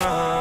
Uh,